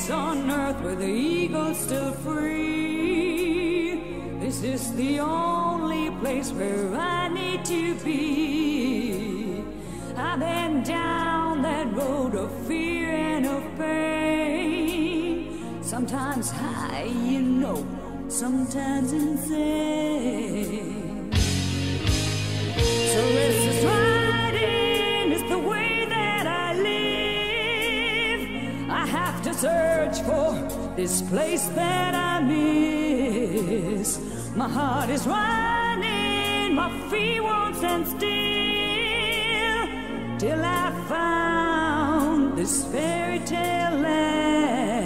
Place on earth where the eagle's still free? This is the only place where I need to be. I've been down that road of fear and of pain. Sometimes high, you know, sometimes insane. So restless riding search for this place that I miss. My heart is running, my feet won't stand still till I found this fairy tale land.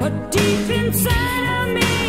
But deep inside of me